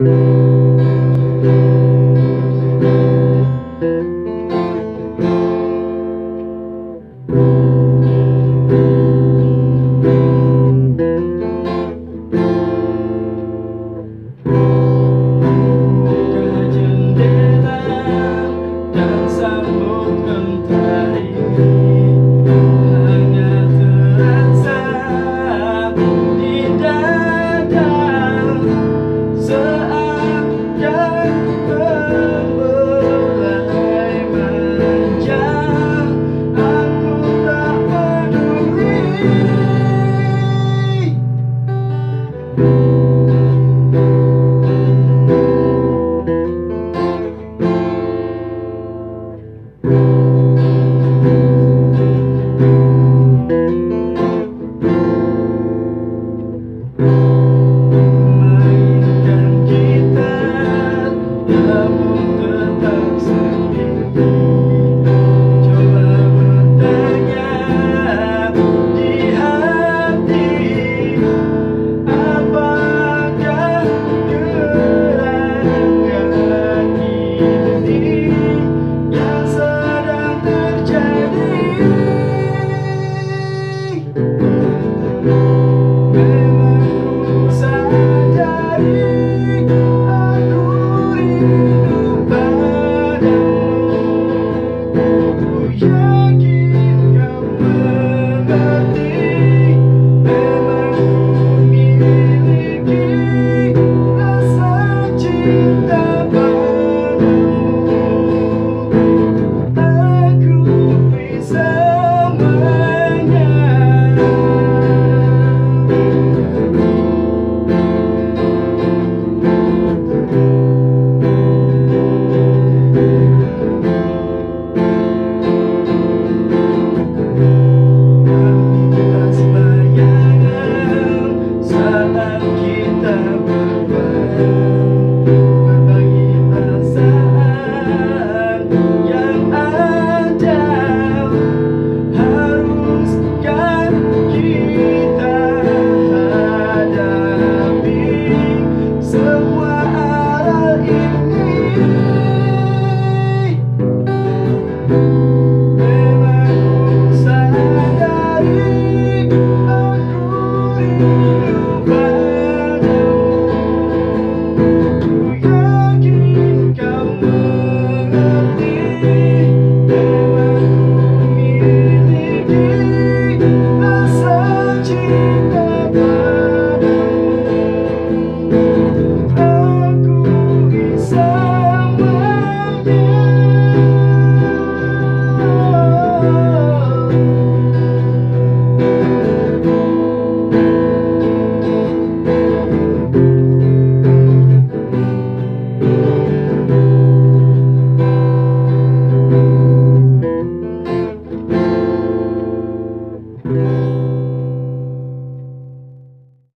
Mm-hmm. love. Rindu